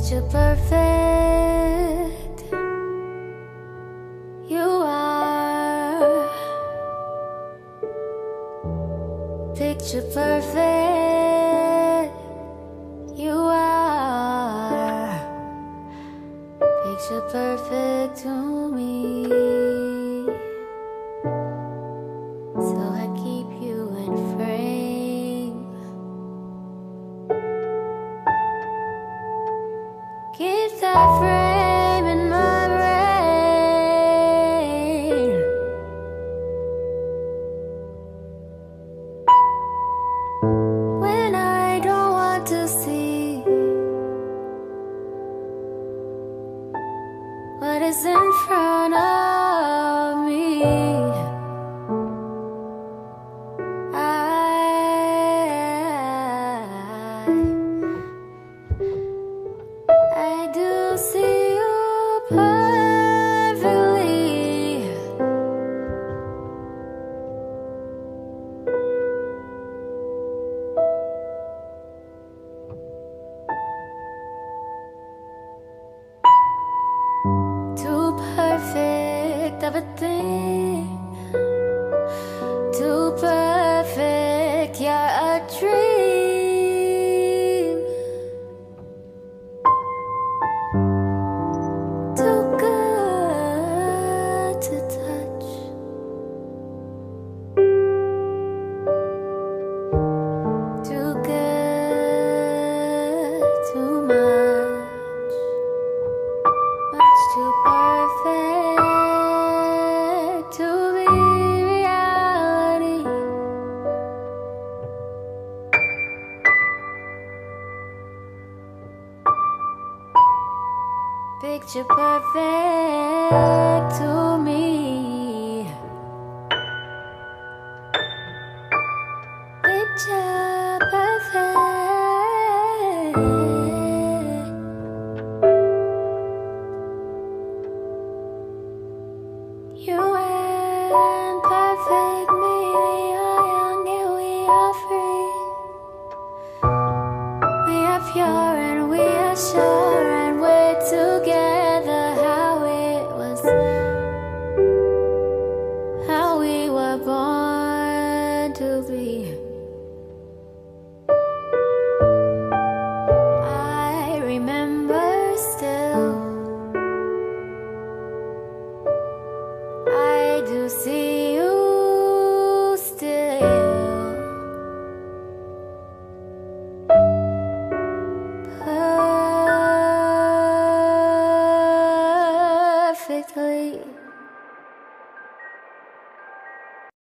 Picture perfect. You are picture perfect. You are picture perfect to me. Keep that frame in my brain. When I don't want to see what is in front of perfect Picture perfect to me. Picture perfect. You and perfect me, do see